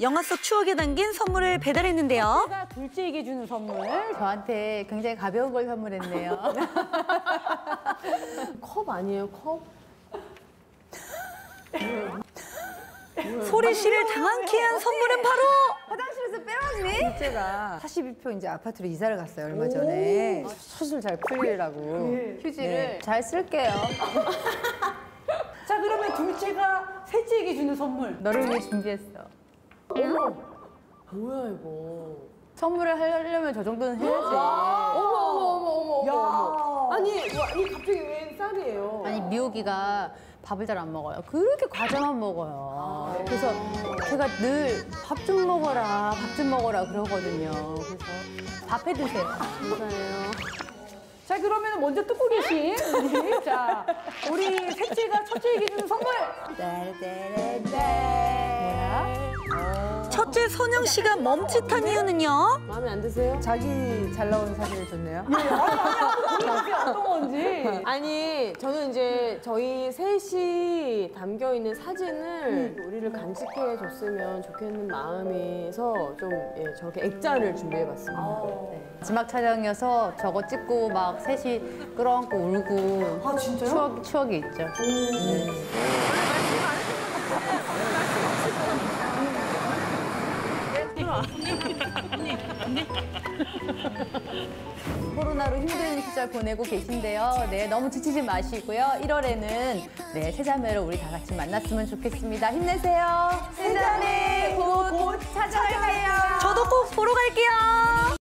영화 속 추억에 담긴 선물을 배달했는데요. 제가 둘째에게 주는 선물. 저한테 굉장히 가벼운 걸 선물했네요. 컵 아니에요, 컵? 소리 씨를 당황케 한 선물은 바로 화장실에서 빼왔니? 둘째가 42평 이제 아파트로 이사를 갔어요 얼마 전에 수술 잘 풀리라고 휴지를 네, 잘 쓸게요. 자, 그러면 둘째가 셋째에게 주는 선물. 너를 위해 준비했어. 뭐야, 이거. 선물을 하려면 저 정도는 해야지. 어머, 어머, 어머, 어머, 야. 어머. 아니, 뭐, 아니, 갑자기 왜 쌀이에요? 아니 미호기가 밥을 잘 안 먹어요. 그렇게 과자만 먹어요. 그래서 제가 늘 밥 좀 먹어라, 밥 좀 먹어라 그러거든요. 그래서 밥 해주세요. 자, 그러면 먼저 뜯고 계신 우리, 자, 우리 셋째가 첫째에게 주는 선물. 첫째 선영 씨가 멈칫한 이유는요. 마음에 안 드세요? 자기 잘 나오는 사진을 줬네요. 이게 어떤 건지. 아니, 저는 이제 저희 셋이 담겨 있는 사진을 우리를 간직해 줬으면 좋겠는 마음에서 좀 예, 저렇게 액자를 준비해 봤습니다. 지막 촬영이어서 저거 찍고 막 셋이 끌어안고 울고 아, 진짜요? 추억, 추억이 있죠. 코로나로 힘든 시절 보내고 계신데요. 네, 너무 지치지 마시고요. 1월에는 네, 세자매를 우리 다 같이 만났으면 좋겠습니다. 힘내세요. 세자매 곧, 곧 찾아갈게요. 저도 꼭 보러 갈게요.